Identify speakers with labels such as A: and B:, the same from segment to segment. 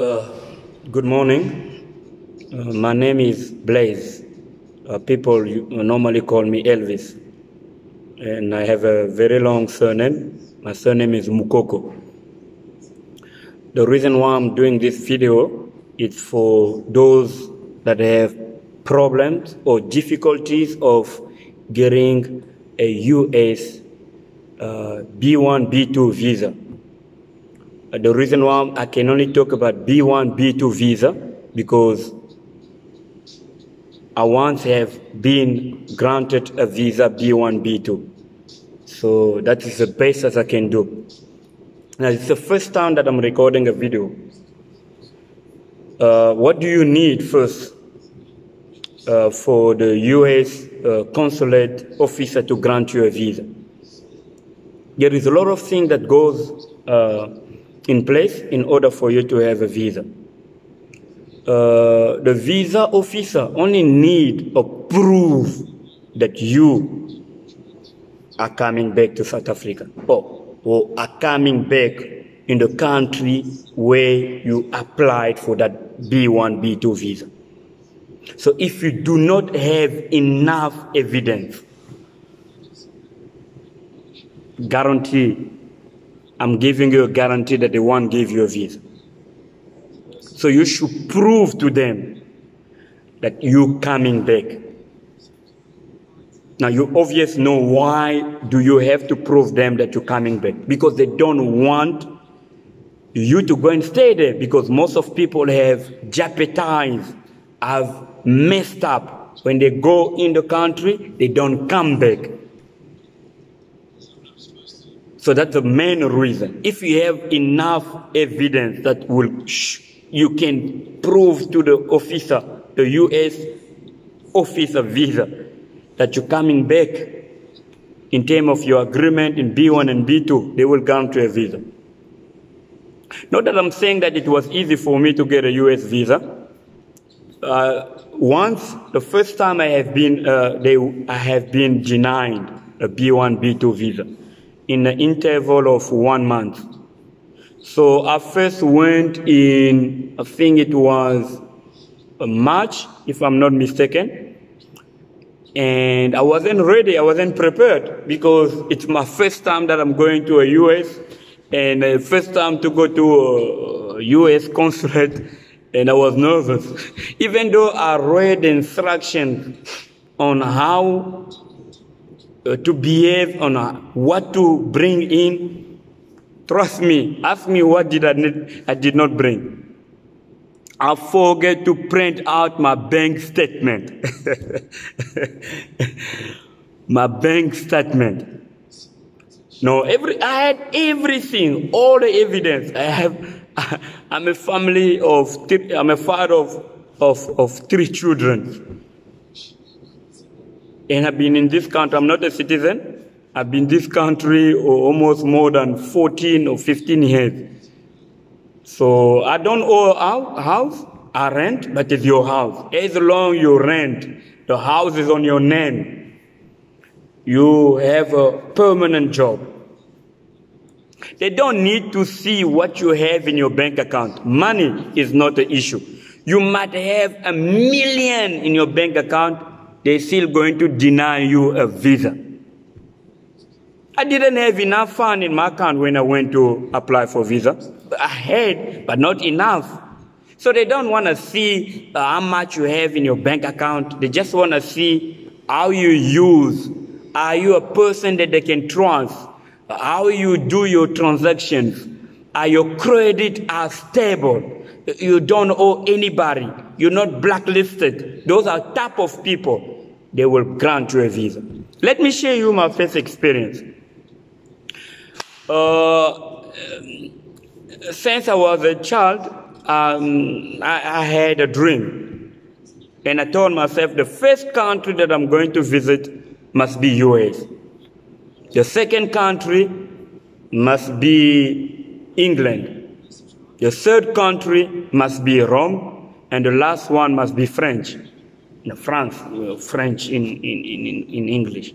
A: Uh, good morning. Uh, my name is Blaise. Uh, people normally call me Elvis. And I have a very long surname. My surname is Moukoko. The reason why I'm doing this video is for those that have problems or difficulties of getting a US uh, B1, B2 visa. The reason why I can only talk about B1, B2 visa because I once have been granted a visa B1, B2. So that is the best as I can do. Now it's the first time that I'm recording a video. Uh, what do you need first uh, for the US uh, consulate officer to grant you a visa? There is a lot of things that goes uh, in place in order for you to have a visa. Uh, the visa officer only need a proof that you are coming back to South Africa or, or are coming back in the country where you applied for that B1, B2 visa. So if you do not have enough evidence, guarantee, I'm giving you a guarantee that they won't give you a visa. So you should prove to them that you coming back. Now you obviously know why do you have to prove them that you're coming back? Because they don't want you to go and stay there because most of people have jeopardized, have messed up. When they go in the country, they don't come back. So that's the main reason. If you have enough evidence that will you can prove to the officer, the U.S. officer visa, that you're coming back in terms of your agreement in B1 and B2, they will grant you a visa. Not that I'm saying that it was easy for me to get a U.S. visa. Uh, once, the first time I have been, uh, they, I have been denied a B1, B2 visa in an interval of one month. So I first went in, I think it was March, if I'm not mistaken. And I wasn't ready, I wasn't prepared because it's my first time that I'm going to a US and uh, first time to go to a US consulate and I was nervous. Even though I read instructions on how uh, to behave, on uh, what to bring in, trust me, ask me what did I need, I did not bring. I forget to print out my bank statement. my bank statement. No, every I had everything, all the evidence. I have. I'm a family of. I'm a father of of of three children, and I've been in this country. I'm not a citizen. I've been in this country oh, almost more than 14 or 15 years. So I don't owe a house. I rent, but it's your house. As long you rent, the house is on your name. You have a permanent job. They don't need to see what you have in your bank account. Money is not the issue. You might have a million in your bank account. They're still going to deny you a visa. I didn't have enough fund in my account when I went to apply for visa. I had, but not enough. So they don't want to see uh, how much you have in your bank account. They just want to see how you use. Are you a person that they can trust? How you do your transactions? Are your credit are stable? You don't owe anybody. You're not blacklisted. Those are type of people. They will grant you a visa. Let me share you my first experience. Uh, since I was a child, um, I, I had a dream. And I told myself the first country that I'm going to visit must be US. The second country must be England. The third country must be Rome. And the last one must be French. France, uh, French in, in, in, in English.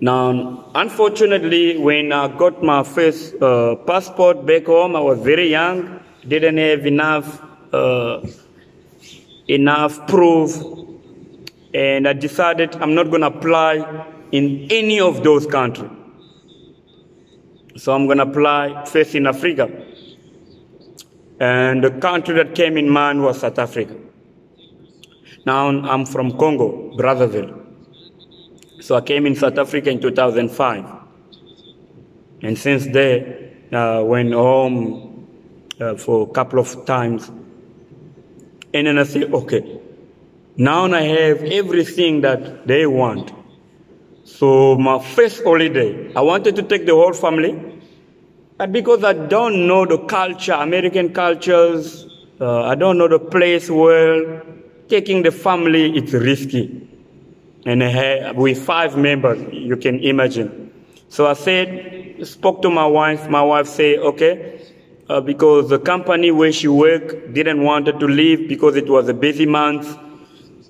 A: Now, unfortunately, when I got my first uh, passport back home, I was very young, didn't have enough uh, enough proof, and I decided I'm not going to apply in any of those countries. So I'm going to apply first in Africa. And the country that came in mind was South Africa. Now I'm from Congo, Brazzaville. So I came in South Africa in 2005. And since then, I uh, went home uh, for a couple of times. And then I said, okay, now I have everything that they want. So my first holiday, I wanted to take the whole family, but because I don't know the culture, American cultures, uh, I don't know the place well, taking the family, it's risky. And uh, with five members, you can imagine. So I said, spoke to my wife. My wife said, okay, uh, because the company where she worked didn't want her to leave because it was a busy month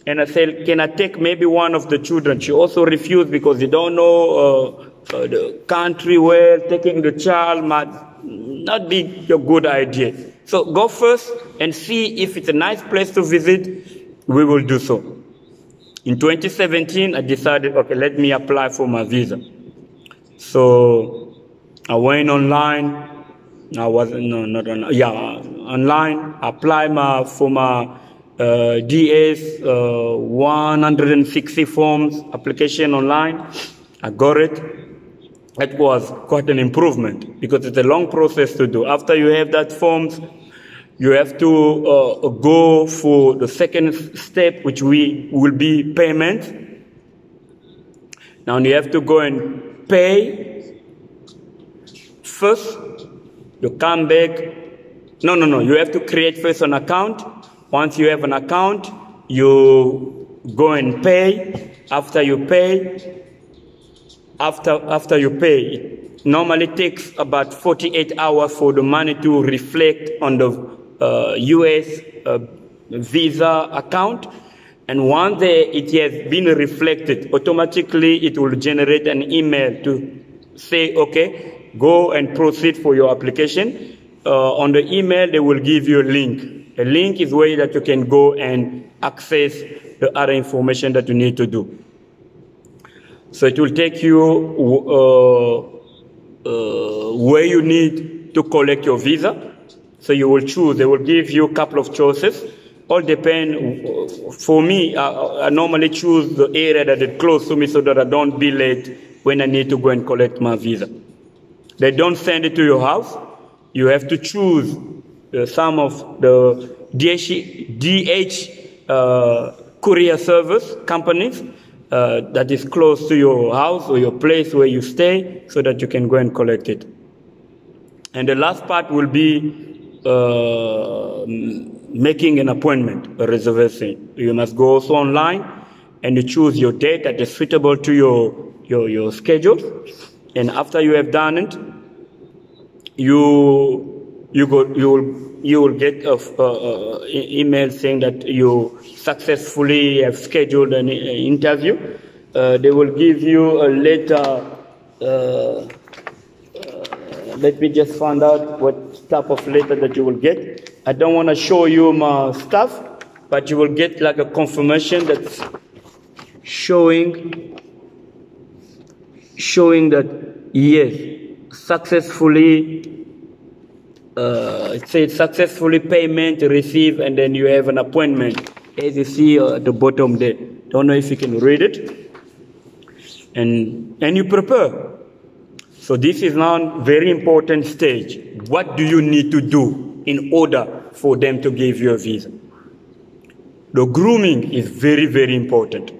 A: and I said, can I take maybe one of the children? She also refused because they don't know uh, the country well. Taking the child might not be a good idea. So go first and see if it's a nice place to visit. We will do so. In 2017, I decided, okay, let me apply for my visa. So I went online. I was no, not online. Yeah, online. Apply my for my uh, DS uh, 160 forms application online. I got it. It was quite an improvement because it's a long process to do. After you have that forms, you have to uh, go for the second step, which we will be payment. Now you have to go and pay first. You come back. No, no, no. You have to create first an account once you have an account, you go and pay. After you pay, after, after you pay, it normally takes about 48 hours for the money to reflect on the uh, US uh, Visa account. And once it has been reflected, automatically it will generate an email to say, okay, go and proceed for your application. Uh, on the email, they will give you a link a link is where that you can go and access the other information that you need to do. So it will take you uh, uh, where you need to collect your visa. So you will choose. They will give you a couple of choices. All depend. For me, I, I normally choose the area that is close to me so that I don't be late when I need to go and collect my visa. They don't send it to your house. You have to choose uh, some of the DH, DH uh, courier service companies uh, that is close to your house or your place where you stay so that you can go and collect it. And the last part will be uh, making an appointment, a reservation. You must go also online and you choose your date that is suitable to your, your, your schedule. And after you have done it, you you go you will you will get a, a, a email saying that you successfully have scheduled an interview. Uh, they will give you a letter. Uh, uh, let me just find out what type of letter that you will get. I don't want to show you my stuff, but you will get like a confirmation that's showing showing that yes, successfully uh, it says successfully payment received and then you have an appointment. As you see uh, at the bottom there. Don't know if you can read it. And and you prepare. So this is now very important stage. What do you need to do in order for them to give you a visa? The grooming is very very important.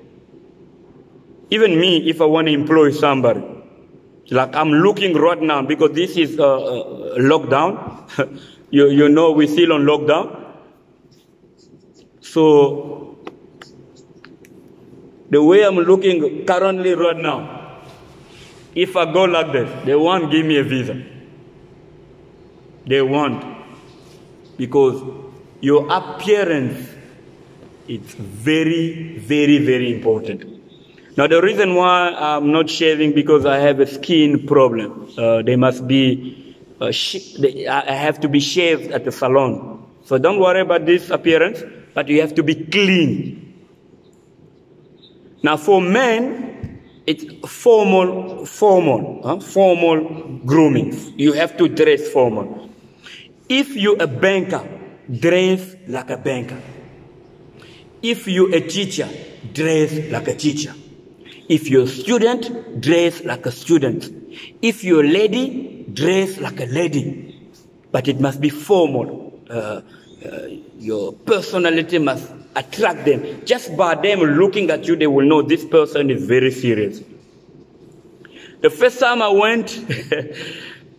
A: Even me if i want to employ somebody like I'm looking right now because this is a, a lockdown. you, you know we're still on lockdown. So the way I'm looking currently right now, if I go like this, they won't give me a visa. They won't. Because your appearance is very, very, very important. Now, the reason why I'm not shaving because I have a skin problem. Uh, they must be, uh, they, I have to be shaved at the salon. So don't worry about this appearance, but you have to be clean. Now, for men, it's formal, formal, huh? formal grooming. You have to dress formal. If you're a banker, dress like a banker. If you're a teacher, dress like a teacher. If you're a student, dress like a student. If you're a lady, dress like a lady. But it must be formal. Uh, uh, your personality must attract them. Just by them looking at you, they will know this person is very serious. The first time I went,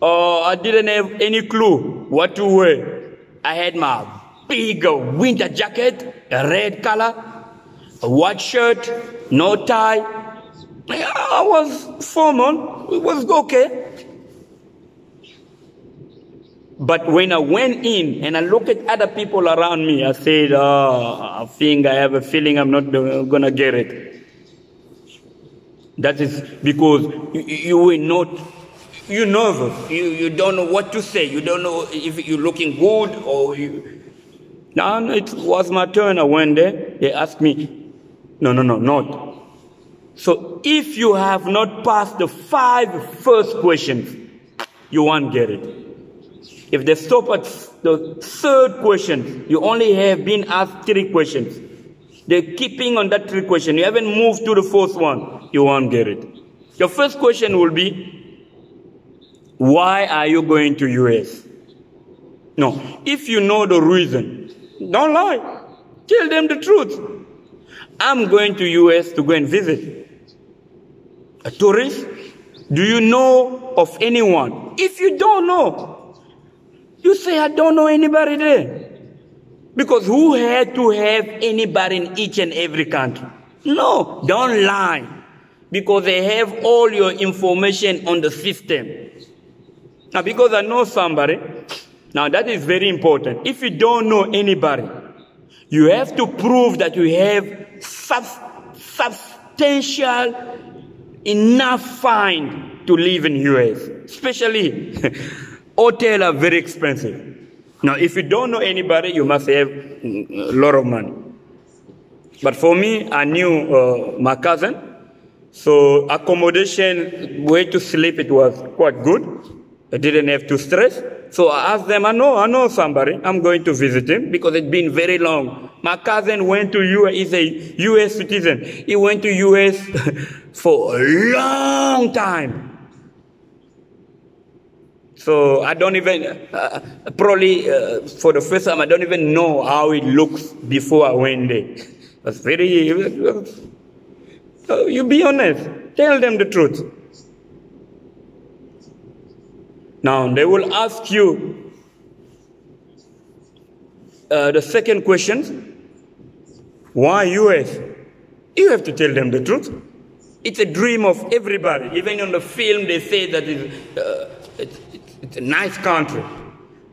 A: uh, I didn't have any clue what to wear. I had my big winter jacket, a red color, a white shirt, no tie, I was formal. It was okay. But when I went in and I looked at other people around me, I said, oh, I think I have a feeling I'm not going to get it. That is because you, you were not, you're nervous. You, you don't know what to say. You don't know if you're looking good or you. Now it was my turn. I went there. They asked me, no, no, no, not. So if you have not passed the five first questions, you won't get it. If they stop at the third question, you only have been asked three questions. They're keeping on that three question. You haven't moved to the fourth one. You won't get it. Your first question will be, why are you going to US? No. If you know the reason, don't lie. Tell them the truth. I'm going to US to go and visit a tourist? Do you know of anyone? If you don't know, you say, I don't know anybody there. Because who had to have anybody in each and every country? No, don't lie. Because they have all your information on the system. Now, because I know somebody, now that is very important. If you don't know anybody, you have to prove that you have sub- substantial enough fine to live in US, especially hotel are very expensive. Now, if you don't know anybody, you must have a lot of money. But for me, I knew uh, my cousin, so accommodation, way to sleep, it was quite good. I didn't have to stress. So I asked them, I know, I know somebody. I'm going to visit him because it's been very long. My cousin went to US, he's a US citizen. He went to US for a long time. So I don't even, uh, probably uh, for the first time, I don't even know how it looks before I went there. It's very, uh, you be honest. Tell them the truth. Now they will ask you uh, the second question why US? You have to tell them the truth. It's a dream of everybody. Even on the film, they say that it's, uh, it's, it's, it's a nice country.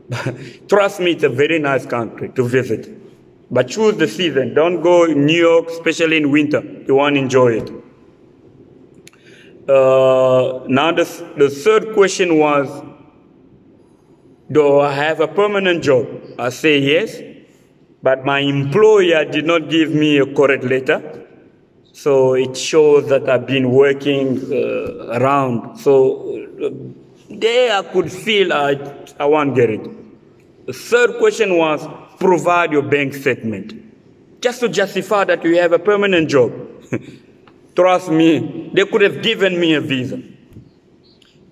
A: Trust me, it's a very nice country to visit. But choose the season. Don't go in New York, especially in winter. You won't enjoy it. Uh, now, the, the third question was Do I have a permanent job? I say yes, but my employer did not give me a correct letter. So it shows that I've been working uh, around. So uh, there I could feel I, I won't get it. The third question was provide your bank statement. Just to justify that you have a permanent job. Trust me, they could have given me a visa.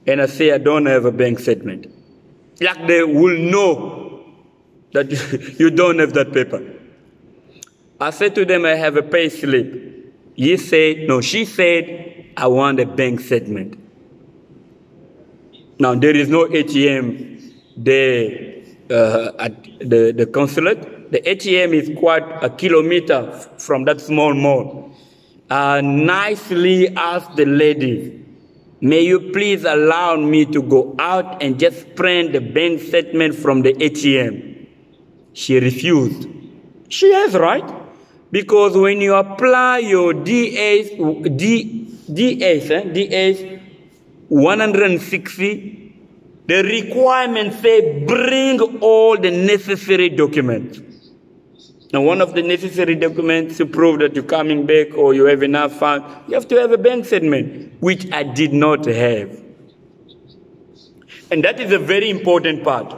A: And I say I don't have a bank statement. Like they will know that you don't have that paper. I said to them, I have a pay slip. He said, no, she said, I want a bank statement. Now, there is no ATM there uh, at the, the consulate. The ATM is quite a kilometer from that small mall. I nicely asked the lady, may you please allow me to go out and just print the bank statement from the ATM? She refused. She has right. Because when you apply your DS, D, DS, eh, DS 160, the requirements say bring all the necessary documents. Now, one of the necessary documents to prove that you're coming back or you have enough funds, you have to have a bank statement, which I did not have. And that is a very important part.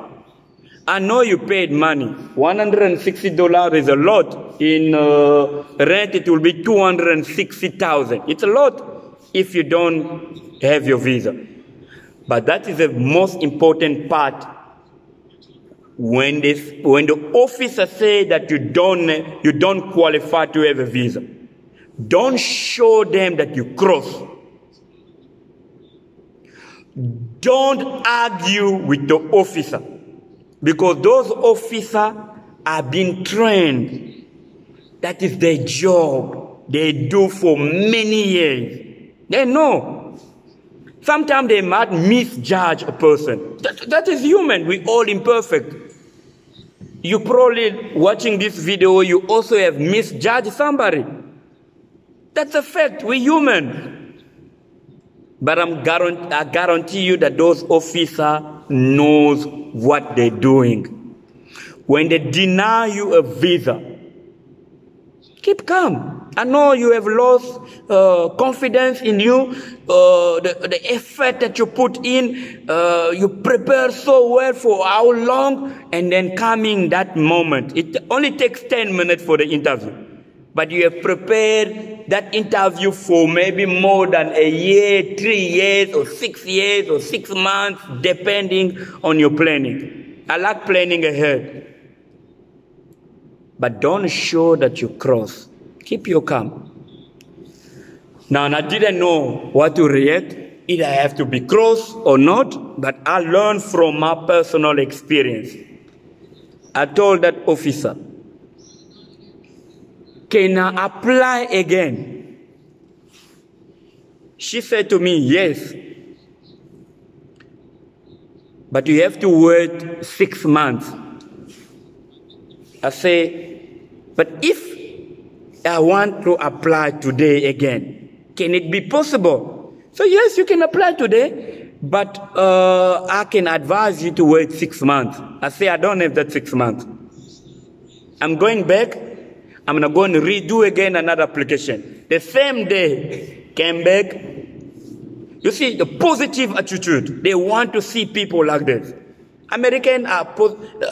A: I know you paid money. $160 is a lot. In uh, rent, it will be 260000 It's a lot if you don't have your visa. But that is the most important part when, this, when the officer say that you don't, you don't qualify to have a visa. Don't show them that you cross. Don't argue with the officer because those officers are being trained. That is their job. They do for many years. They know. Sometimes they might misjudge a person. That, that is human. We all imperfect. You probably watching this video, you also have misjudged somebody. That's a fact. We're human. But I'm guarantee, I guarantee you that those officers knows what they're doing. When they deny you a visa, keep calm. I know you have lost uh, confidence in you, uh, the, the effort that you put in, uh, you prepare so well for how long, and then coming that moment. It only takes 10 minutes for the interview. But you have prepared that interview for maybe more than a year, three years, or six years, or six months, depending on your planning. I like planning ahead. But don't show that you cross. Keep your calm. Now, I didn't know what to react. Either I have to be cross or not, but I learned from my personal experience. I told that officer, can I apply again? She said to me, Yes. But you have to wait six months. I say, But if I want to apply today again, can it be possible? So, yes, you can apply today, but uh, I can advise you to wait six months. I say, I don't have that six months. I'm going back I'm going to go and redo again another application. The same day, came back. You see, the positive attitude. They want to see people like this. American, are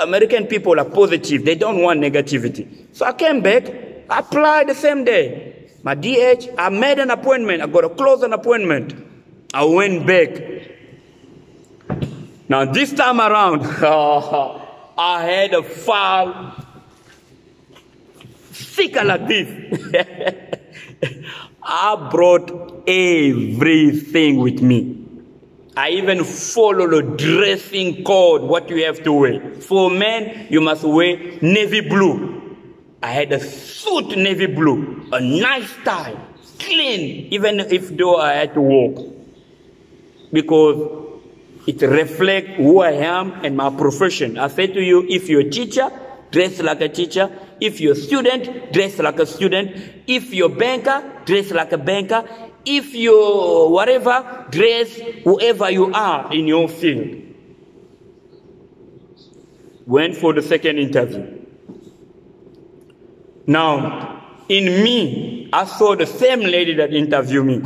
A: American people are positive. They don't want negativity. So I came back, Applied the same day. My DH, I made an appointment. I got to close an appointment. I went back. Now this time around, I had a file thicker like this. I brought everything with me. I even follow the dressing code, what you have to wear. For men, you must wear navy blue. I had a suit navy blue, a nice tie, clean, even if though I had to walk. Because it reflects who I am and my profession. I say to you, if you're a teacher, dress like a teacher. If you're a student, dress like a student. If you're a banker, dress like a banker. If you're whatever, dress whoever you are in your field. Went for the second interview. Now, in me, I saw the same lady that interviewed me.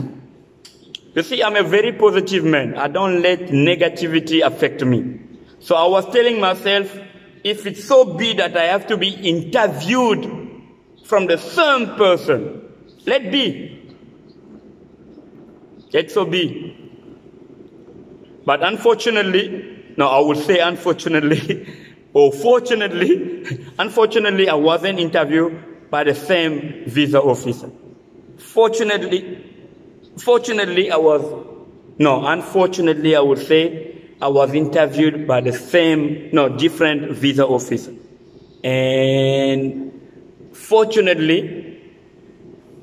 A: You see, I'm a very positive man. I don't let negativity affect me. So I was telling myself, if it's so big that I have to be interviewed from the same person, let be. Let so be. But unfortunately, no, I would say unfortunately, or fortunately, unfortunately, I wasn't interviewed by the same visa officer. Fortunately, fortunately, I was, no, unfortunately, I would say I was interviewed by the same, no, different visa officer. And fortunately,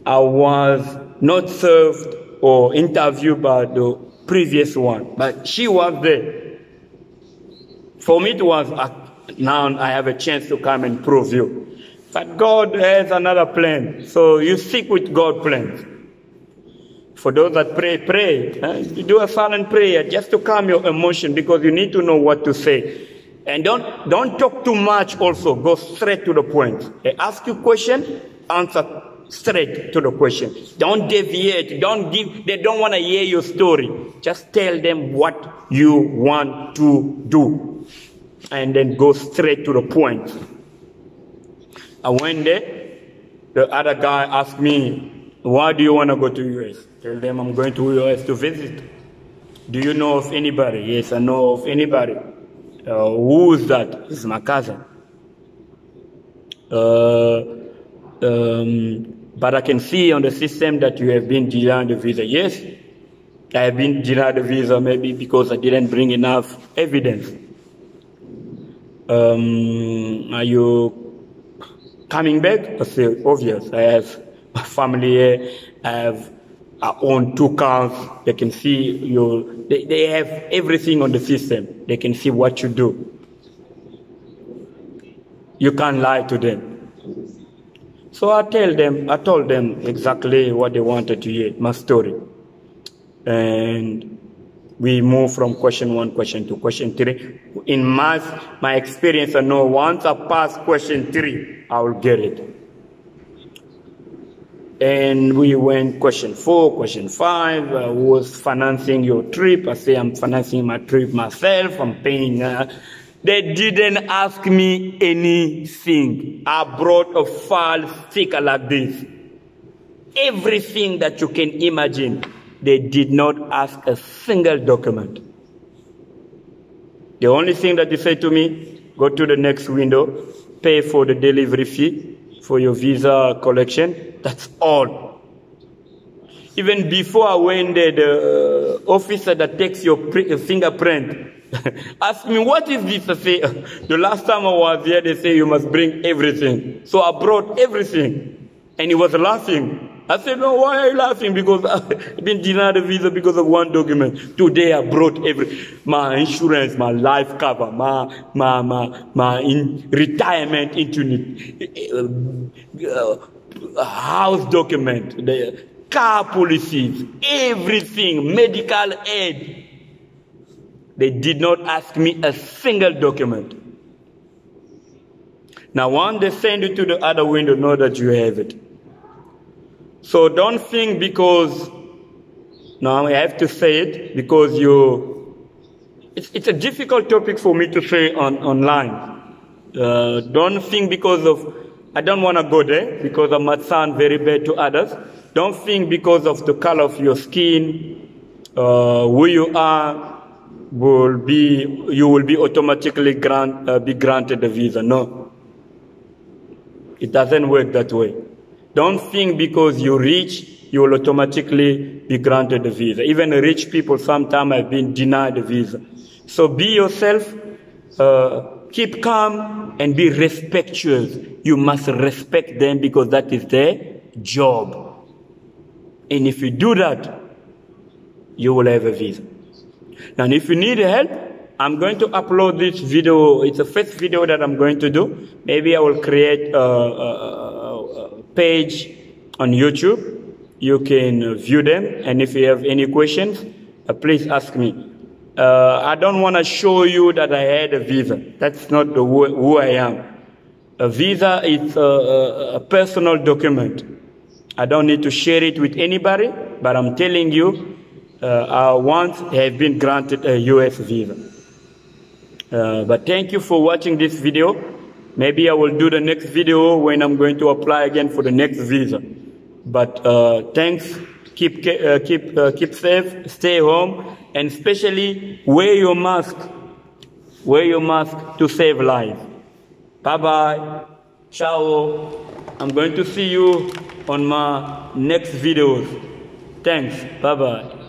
A: I was not served or interviewed by the previous one, but she was there. For me, it was, now I have a chance to come and prove you. But God has another plan. So you stick with God's plans. For those that pray, pray. You do a silent prayer just to calm your emotion because you need to know what to say. And don't, don't talk too much also. Go straight to the point. They ask you question, answer straight to the question. Don't deviate. Don't give, they don't want to hear your story. Just tell them what you want to do. And then go straight to the point. And one day, the other guy asked me, why do you want to go to US? Tell them I'm going to US to visit. Do you know of anybody? Yes, I know of anybody. Uh, who is that? It's my cousin. Uh, um, but I can see on the system that you have been denied the visa. Yes, I have been denied the visa maybe because I didn't bring enough evidence. Um, are you coming back? I say, obvious. I have a family here. I have I own two cars. They can see you. They, they have everything on the system. They can see what you do. You can't lie to them. So I tell them, I told them exactly what they wanted to hear, my story. And we move from question one, question two, question three. In my, my experience, I know once I pass question three, I will get it. And we went question four, question five, uh, was financing your trip? I say, I'm financing my trip myself. I'm paying. Uh, they didn't ask me anything. I brought a file thicker like this. Everything that you can imagine. They did not ask a single document. The only thing that they said to me, go to the next window, pay for the delivery fee, for your visa collection. That's all. Even before I went there, the uh, officer that takes your uh, fingerprint asked me, what is this? I say, the last time I was here, they say you must bring everything. So I brought everything. And he was laughing. I said, no, why are you laughing? Because I've been denied a visa because of one document. Today I brought every, my insurance, my life cover, my, my, my, my in, retirement into uh, house document, the car policies, everything, medical aid. They did not ask me a single document. Now, once they send you to the other window, know that you have it. So don't think because, now I have to say it because you, it's, it's a difficult topic for me to say on, online. Uh, don't think because of, I don't want to go there because I might sound very bad to others. Don't think because of the color of your skin, uh, who you are, will be, you will be automatically grant, uh, be granted a visa. No. It doesn't work that way. Don't think because you're rich, you will automatically be granted a visa. Even rich people sometimes have been denied a visa. So be yourself, uh, keep calm, and be respectuous. You must respect them because that is their job. And if you do that, you will have a visa. And if you need help, I'm going to upload this video. It's the first video that I'm going to do. Maybe I will create a, a, a page on YouTube. You can view them. And if you have any questions, uh, please ask me. Uh, I don't want to show you that I had a visa. That's not who, who I am. A visa is a, a, personal document. I don't need to share it with anybody, but I'm telling you, uh, I once have been granted a US visa. Uh, but thank you for watching this video. Maybe I will do the next video when I'm going to apply again for the next visa. But uh, thanks. Keep uh, keep uh, keep safe. Stay home, and especially wear your mask. Wear your mask to save lives. Bye bye. Ciao. I'm going to see you on my next videos. Thanks. Bye bye.